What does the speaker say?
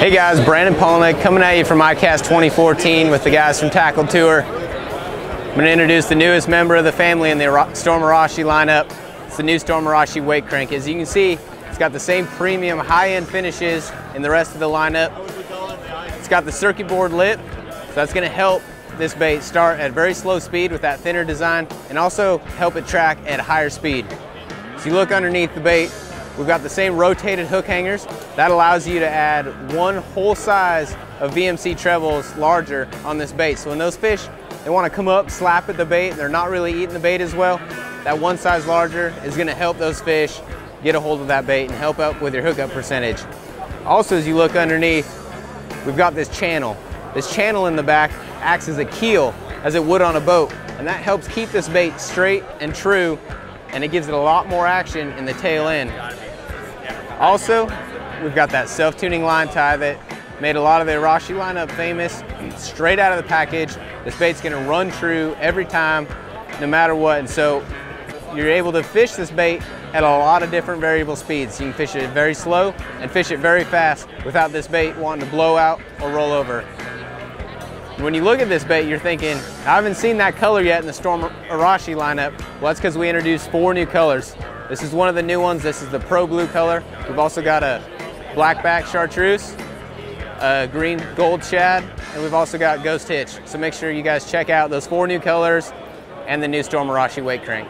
Hey guys, Brandon Palaniuk coming at you from ICAST 2014 with the guys from Tackle Tour. I'm going to introduce the newest member of the family in the Storm Arashi lineup. It's the new Storm Arashi Wake Crank. As you can see, it's got the same premium high-end finishes in the rest of the lineup. It's got the circuit board lip, so that's going to help this bait start at very slow speed with that thinner design and also help it track at higher speed. If you look underneath the bait, We've got the same rotated hook hangers. That allows you to add one whole size of VMC trebles larger on this bait. So when those fish, they wanna come up, slap at the bait, they're not really eating the bait as well, that one size larger is gonna help those fish get a hold of that bait and help out with your hookup percentage. Also, as you look underneath, we've got this channel. This channel in the back acts as a keel, as it would on a boat, and that helps keep this bait straight and true and it gives it a lot more action in the tail end. Also, we've got that self-tuning line tie that made a lot of the Arashi lineup famous. Straight out of the package, this bait's gonna run true every time, no matter what. And so you're able to fish this bait at a lot of different variable speeds. You can fish it very slow and fish it very fast without this bait wanting to blow out or roll over. When you look at this bait, you're thinking, I haven't seen that color yet in the Storm Arashi lineup. Well, that's because we introduced four new colors. This is one of the new ones. This is the Pro Blue color. We've also got a black back chartreuse, a green gold shad, and we've also got Ghost Hitch. So make sure you guys check out those four new colors and the new Storm Arashi Wake Crank.